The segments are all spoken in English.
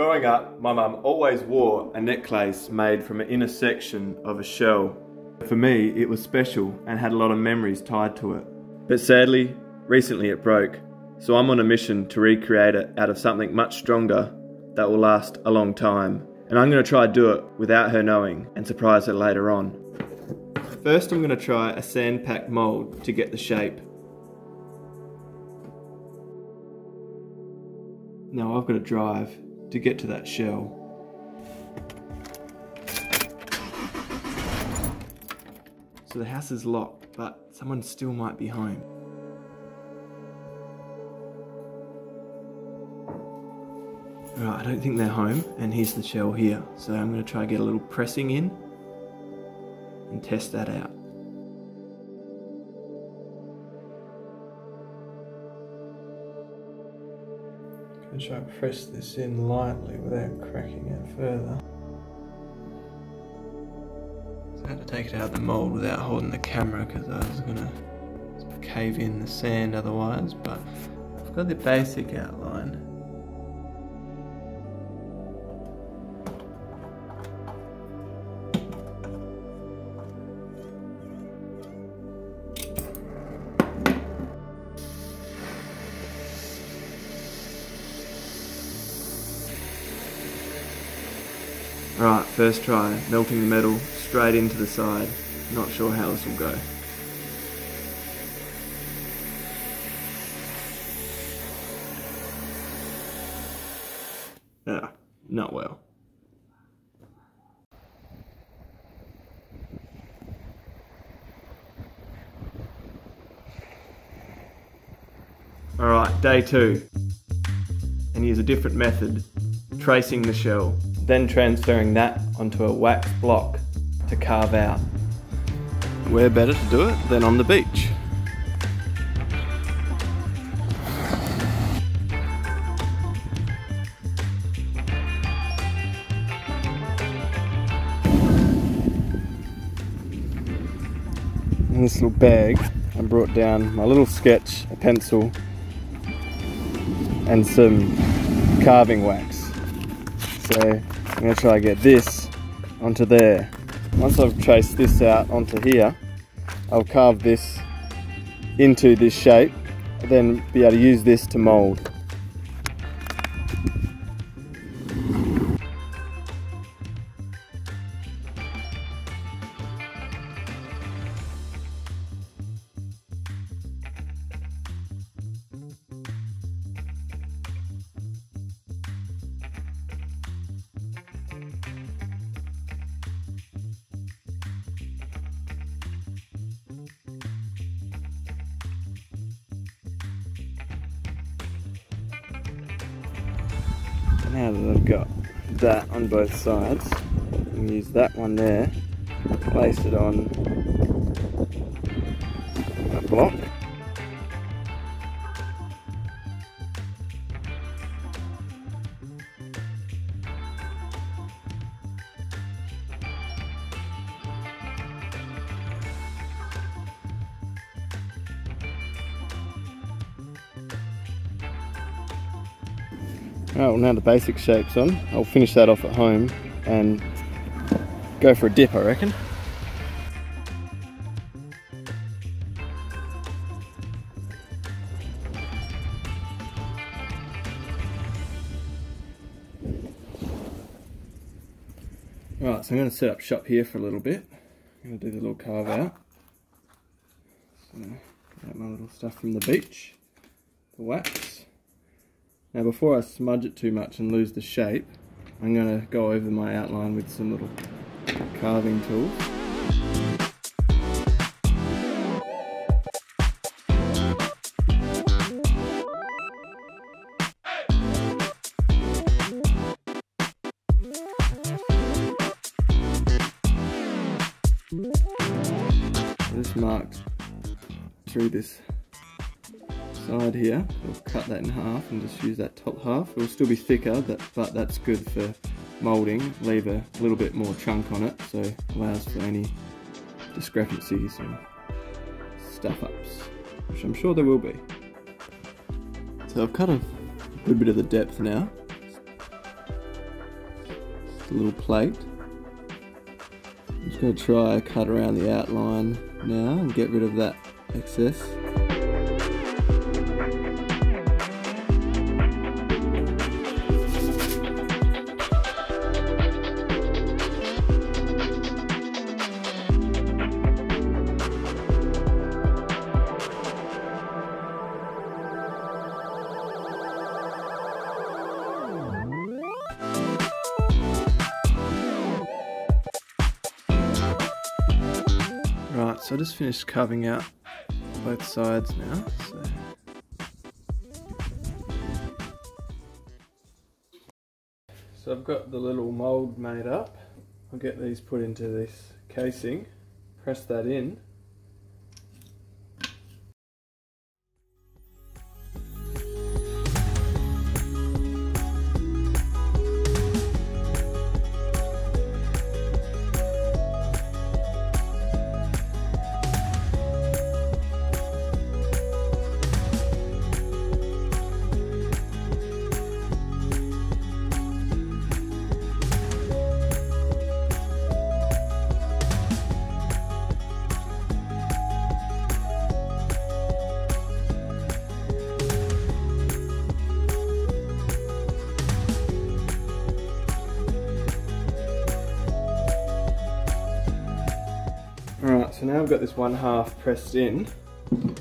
Growing up, my mum always wore a necklace made from an inner section of a shell. For me, it was special and had a lot of memories tied to it. But sadly, recently it broke, so I'm on a mission to recreate it out of something much stronger that will last a long time. And I'm going to try to do it without her knowing and surprise her later on. First, I'm going to try a sand pack mould to get the shape. Now I've got to drive to get to that shell. So the house is locked, but someone still might be home. Alright, I don't think they're home, and here's the shell here. So I'm going to try to get a little pressing in and test that out. Try and press this in lightly without cracking it further. So I had to take it out of the mould without holding the camera because I was going to cave in the sand otherwise, but I've got the basic outline. First try, melting the metal straight into the side. Not sure how this will go. Ah, not well. Alright, day two. And here's a different method, tracing the shell then transferring that onto a wax block to carve out. Where better to do it than on the beach? In this little bag, I brought down my little sketch, a pencil, and some carving wax. So I'm to try to get this onto there. Once I've traced this out onto here, I'll carve this into this shape, then be able to use this to mould. Now that I've got that on both sides, use that one there, place it on Oh, now the basic shape's on. I'll finish that off at home and go for a dip, I reckon. Right, so I'm going to set up shop here for a little bit. I'm going to do the little carve out. So, get my little stuff from the beach, the wax. Now before I smudge it too much and lose the shape, I'm going to go over my outline with some little carving tools. Through this side here. We'll cut that in half and just use that top half. It'll still be thicker, but, that's good for moulding. Leave a little bit more chunk on it, so allows for any discrepancies and stuff ups, which I'm sure there will be. So I've cut a good bit of the depth now. a little plate. I'm just going to try cut around the outline now and get rid of that excess. Right, so I just finished carving out both sides now. So. so I've got the little mould made up. I'll get these put into this casing, press that in. So now I've got this one half pressed in. I'm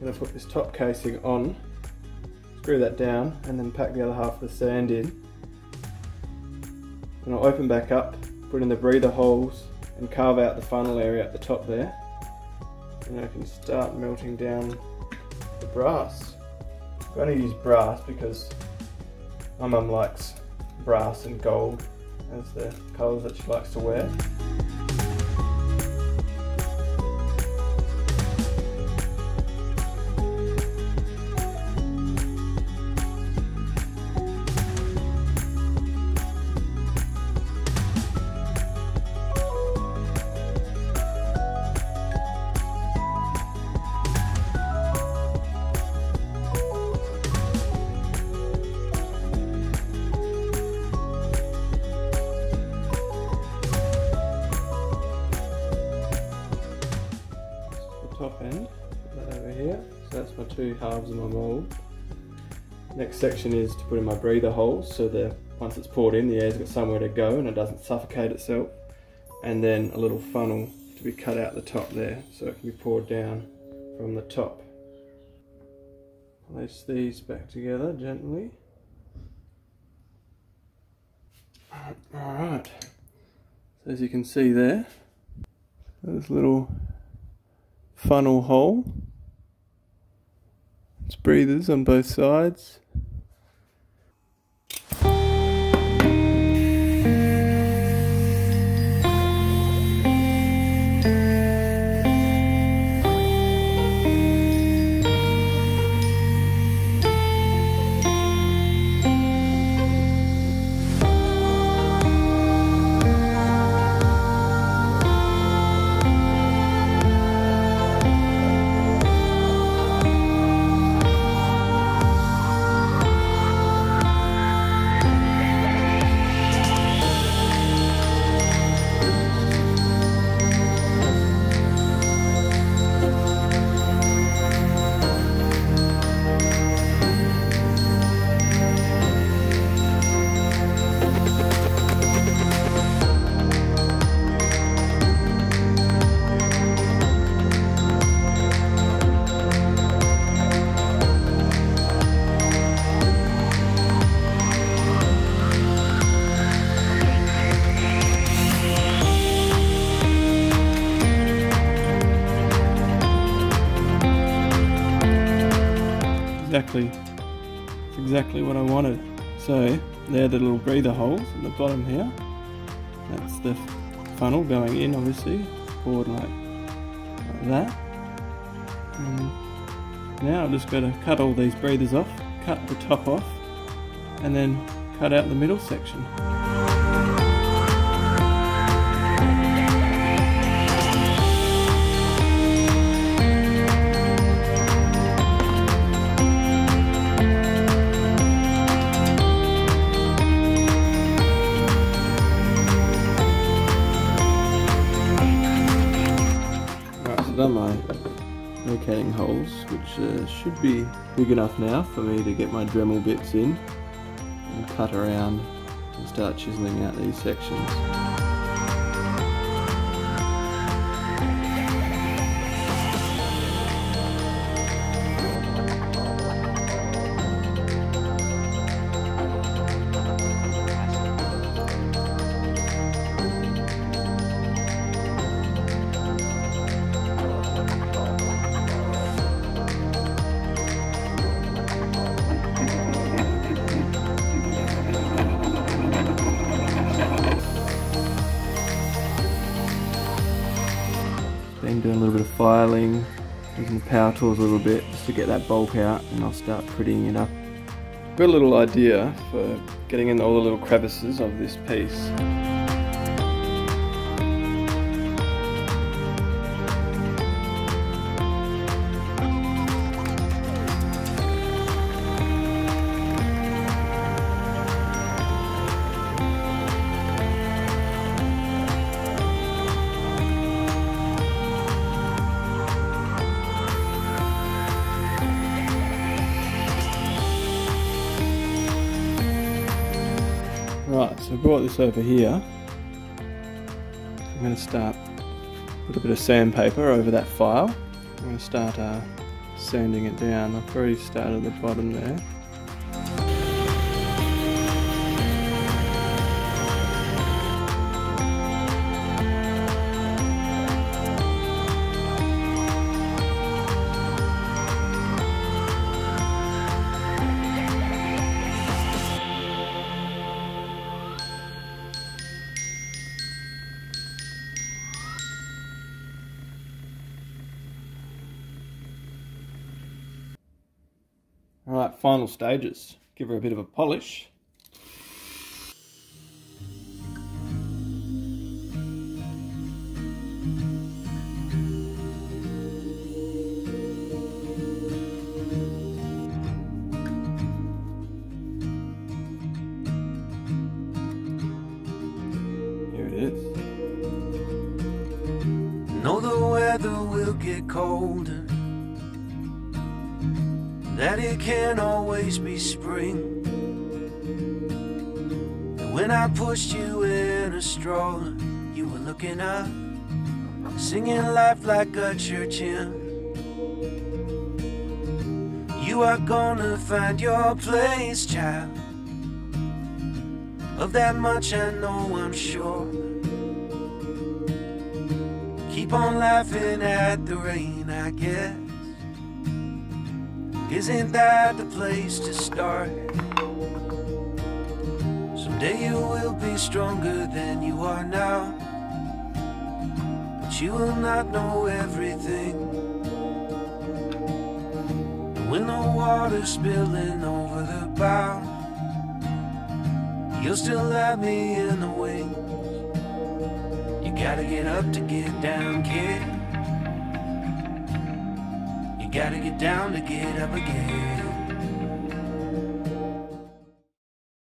going to put this top casing on, screw that down, and then pack the other half of the sand in. And I'll open back up, put in the breather holes, and carve out the funnel area at the top there. And I can start melting down the brass. I'm going to use brass because my mum likes brass and gold as the colours that she likes to wear. Next section is to put in my breather holes so that once it's poured in the air's got somewhere to go and it doesn't suffocate itself. And then a little funnel to be cut out the top there so it can be poured down from the top. Place these back together gently. Alright, so as you can see there, there's a little funnel hole. It's breathers on both sides. Exactly what I wanted. So they're the little breather holes at the bottom here. That's the funnel going in, obviously, poured like, like that. And now I've just got to cut all these breathers off, cut the top off, and then cut out the middle section. Holes, which uh, should be big enough now for me to get my Dremel bits in and cut around and start chiseling out these sections. Filing, using the power tools a little bit just to get that bulk out and I'll start prettying it up. Got a little idea for getting in all the little crevices of this piece. So I brought this over here. I'm going to start with a bit of sandpaper over that file. I'm going to start uh, sanding it down. I've already started at the bottom there. Final stages. Give her a bit of a polish. Here it is. Know the weather will get colder. That it can't always be spring. And when I pushed you in a stroller, you were looking up, singing life like a church hymn. You are gonna find your place, child. Of that much I know, I'm sure. Keep on laughing at the rain, I guess. Isn't that the place to start? Someday you will be stronger than you are now. But you will not know everything. When the water's spilling over the bow, you'll still have me in the wings. You gotta get up to get down, kid. Gotta get down to get up again.